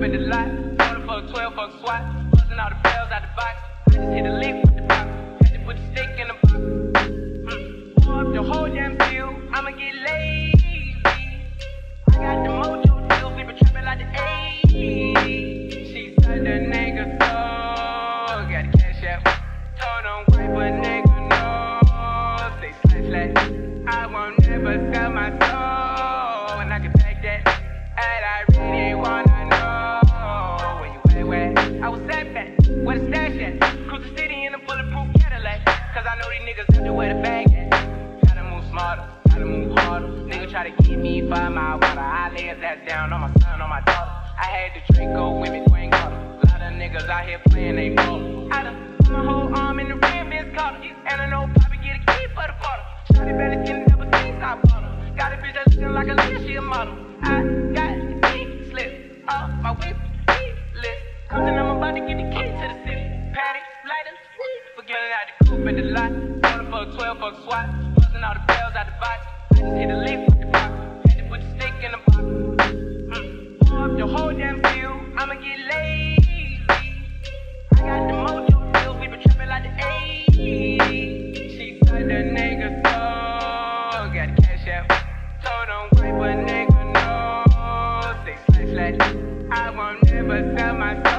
Lot. 12 fuck all the bells out the box. I just hit a lick with the box. Had to put the stick in the box. Mm. Pour up the whole damn field. I'ma get lazy. I got the mojo deals. We been like the 80s. She said the nigga so. Got the cash out. Told him wipe a nigga no. Say slash slash. I won't Cause I know these niggas out there where the bag at. Gotta move smarter, gotta move harder. Nigga try to give me five mile water. I lay his ass down on my son, on my daughter. I had the Draco with me, Dwayne Carter. A lot of niggas out here playing they ball. I done put my whole arm in the rim, Vince Carter. And I know Poppy get a key for the quarter. Shotty better skin double things I bought. Got a bitch that's looking like Aaliyah, she a model. I got the pink slip off my whip, list. Compton, I'm about to get the key to the city. Patty, lighter, forgetting out the at the lot. 12 fuck swat. Busting all the bells out the box. I just hit a lick with the box. Had to put the stick in the box. Mm. Pour up the whole damn field. I'ma get lazy. I got the mojo deals. We been trapping like the 80s. She said the nigga so. Got the cash out. Told wipe a nigga slash slash. I won't never sell my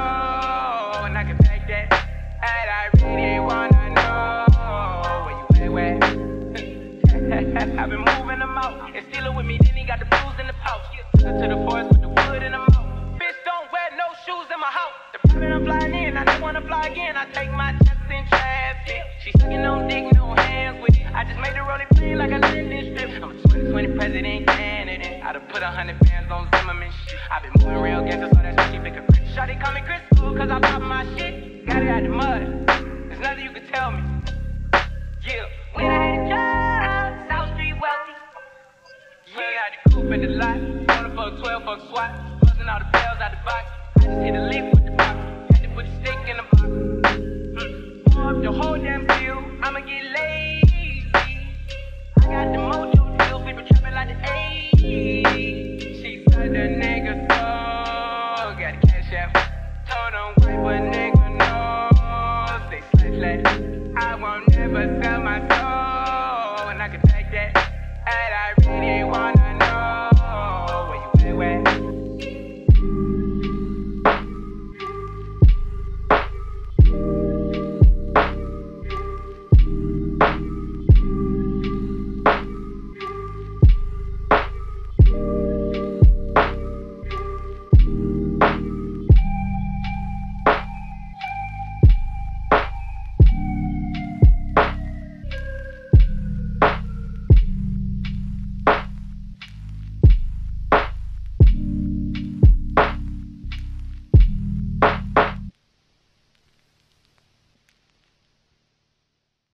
I've been moving them out. And stealing with me, then he got the blues in the pouch. Took to the forest with the wood in the mouth. Bitch, don't wear no shoes in my house. The private I'm flying in, I don't wanna fly again. I take my chances in traffic. She sucking on dick, no hands with it. I just made the rolling plane like a landing strip. I'm a 2020 president candidate. I done put a hundred fans on Zimmerman shit. i been moving real gangster, so that's why she pick a Chris. Shawty call me Crystal, cause I pop my shit. Got it out the mud. Going 12 fuck swat. Busting all the bells out the box. I just hit a lick with the box. Had to put the stick in the box.